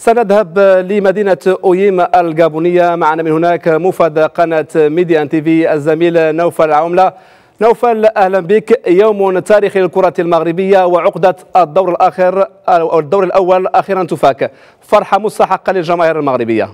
سنذهب لمدينة أويم الجابونية. معنا من هناك موفد قناة ميدي 1 تي في الزميل نوفل العواملة. نوفل أهلا بك. يوم تاريخي للكرة المغربية وعقدة الدور الآخر أو الدور الأول أخيرا تفك. فرحة مستحقة للجماهير المغربية.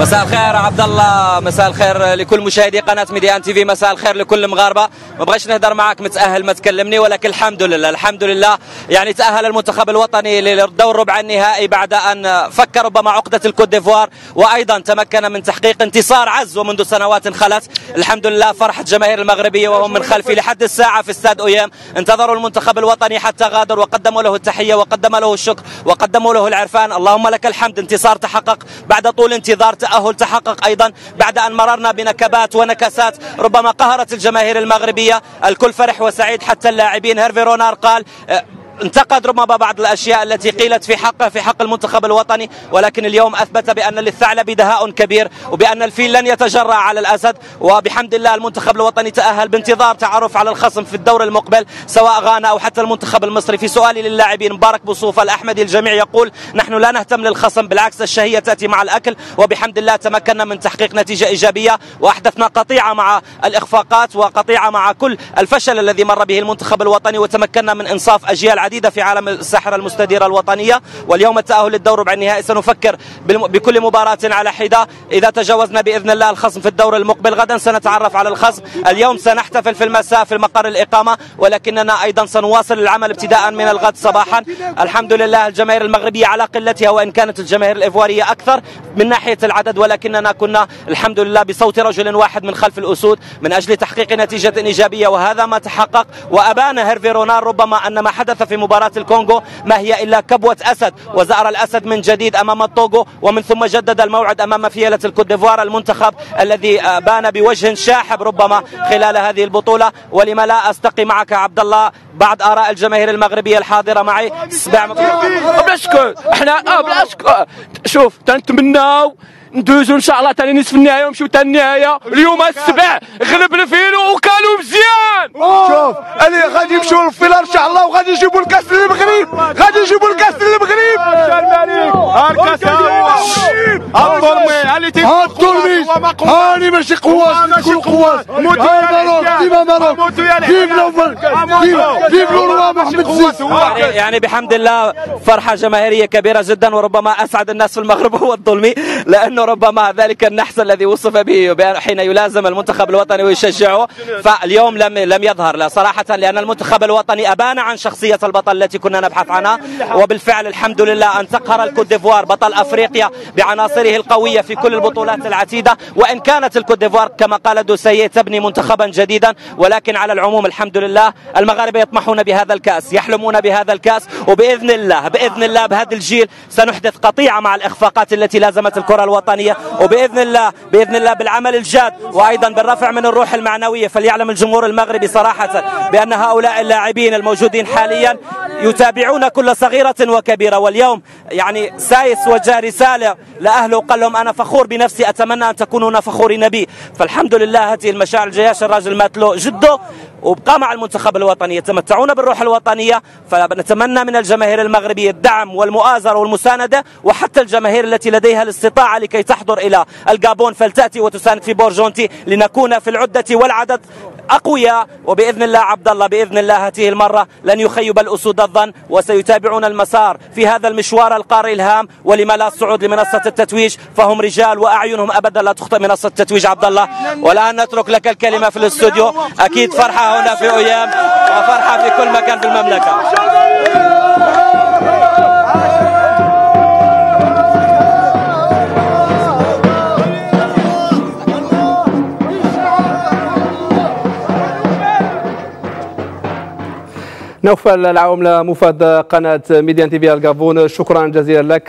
مساء الخير عبد الله مساء الخير لكل مشاهدي قناة ميدي 1 تي في مساء الخير لكل المغاربه ما بغيتش نهضر معك متأهل ما تكلمني ولكن الحمد لله الحمد لله. يعني تأهل المنتخب الوطني للدور ربع النهائي بعد أن فك ربما عقدة الكوت ديفوار وأيضا تمكن من تحقيق انتصار عز ومنذ سنوات خلت. الحمد لله فرحة الجماهير المغربية وهم من خلفي لحد الساعة في استاد أويام. انتظروا المنتخب الوطني حتى غادر وقدموا له التحية وقدم له الشكر وقدموا له العرفان. اللهم لك الحمد انتصار تحقق بعد طول انتظار تأهل تحقق أيضا بعد أن مررنا بنكبات ونكسات ربما قهرت الجماهير المغربية. الكل فرح وسعيد حتى اللاعبين. هيرفي رونار قال انتقد ربما بعض الأشياء التي قيلت في حقه في حق المنتخب الوطني ولكن اليوم أثبت بأن للثعلب دهاء كبير وبأن الفيل لن يتجرأ على الأسد وبحمد الله المنتخب الوطني تأهل بانتظار تعرف على الخصم في الدور المقبل سواء غانا أو حتى المنتخب المصري. في سؤالي للاعبين مبارك بوصوفه الأحمدي الجميع يقول نحن لا نهتم للخصم بالعكس الشهية تأتي مع الأكل وبحمد الله تمكنا من تحقيق نتيجة إيجابية وأحدثنا قطيعة مع الإخفاقات وقطيعة مع كل الفشل الذي مر به المنتخب الوطني وتمكنا من إنصاف أجيال عديده في عالم الساحرة المستديرة الوطنية. واليوم التأهل للدور ربع النهائي. سنفكر بكل مباراة على حدة. إذا تجاوزنا بإذن الله الخصم في الدور المقبل غدا سنتعرف على الخصم. اليوم سنحتفل في المساء في المقر الإقامة. ولكننا أيضا سنواصل العمل ابتداء من الغد صباحا. الحمد لله الجماهير المغربية على قلتها وإن كانت الجماهير الايفواريه أكثر من ناحية العدد. ولكننا كنا الحمد لله بصوت رجل واحد من خلف الأسود من أجل تحقيق نتيجة إيجابية. وهذا ما تحقق. وأبان هيرفي رونار ربما أن ما حدث في مباراة الكونغو ما هي إلا كبوة أسد وزأر الأسد من جديد أمام الطوغو ومن ثم جدد الموعد أمام فيلة الكوت ديفوار المنتخب الذي بان بوجه شاحب ربما خلال هذه البطولة. ولما لا أستقي معك عبد الله بعض آراء الجماهير المغربية الحاضرة معي. سبع بلا إحنا آه شوف تنتمناو ندوزو إن شاء الله ثاني نصف النهاية ونمشيو حتى النهاية. اليوم السبع غلب الفيل وكانوا مزيان شوف اللي غادي يمشيو للفيلر إن شاء الله وغادي يجيبوا الكاس للمغرب. غادي يجيبوا الكاس للمغرب. الكاس الظلمي اللي ها الظلمي هاني ماشي قواس تقول قواس مروك ديما كيف الأول كيف الروا محمد زيد يعني بحمد الله فرحة جماهيرية كبيرة جدا وربما أسعد الناس في المغرب هو الظلمي لأنه ربما ذلك النحس الذي وصف به حين يلازم المنتخب الوطني ويشجعه. فاليوم لم لم يظهر لا صراحة لأن المنتخب الوطني أبان عن شخصية البطل التي كنا نبحث عنها. وبالفعل الحمد لله أن تقهر الكوت ديفوار بطل أفريقيا بعناصره القوية في كل البطولات العتيدة وإن كانت الكوت ديفوار كما قال دوسويي تبني منتخبا جديدا ولكن على العموم الحمد لله المغاربة يطمحون بهذا الكأس يحلمون بهذا الكأس وبإذن الله بإذن الله بهذا الجيل سنحدث قطيعه مع الإخفاقات التي لازمت الكرة الوطنية وبإذن الله بإذن الله بالعمل الجاد وأيضا بالرفع من الروح المعنوية فليعلم الجمهور المغربي صراحة بأن هؤلاء اللاعبين الموجودين حاليا يتابعون كل صغيرة وكبيرة. واليوم يعني سايس وجه رسالة لأهله وقال لهم أنا فخور بنفسي أتمنى أن تكونوا فخورين بي فالحمد لله هذه المشاعر الجياشة الراجل مات له جده وبقى مع المنتخب الوطني. يتمتعون بالروح الوطنية فنتمنى من الجماهير المغربية الدعم والمؤازرة والمساندة وحتى الجماهير التي لديها الاستطاعة لكي تحضر إلى الجابون فلتأتي وتساند في بور جونتي لنكون في العدة والعدد. أقوياء وبإذن الله عبد الله بإذن الله هذه المرة لن يخيب الأسود الظن وسيتابعون المسار في هذا المشوار القاري الهام ولما لا الصعود لمنصة التتويج فهم رجال وأعينهم أبدا لا تخطئ منصة التتويج عبد الله. والآن نترك لك الكلمة في الاستوديو. أكيد فرحة هنا في أيام وفرحة في كل مكان في المملكة. نوفل العواملة موفد قناة ميدي 1 تي في الجابون شكرا جزيلا لك.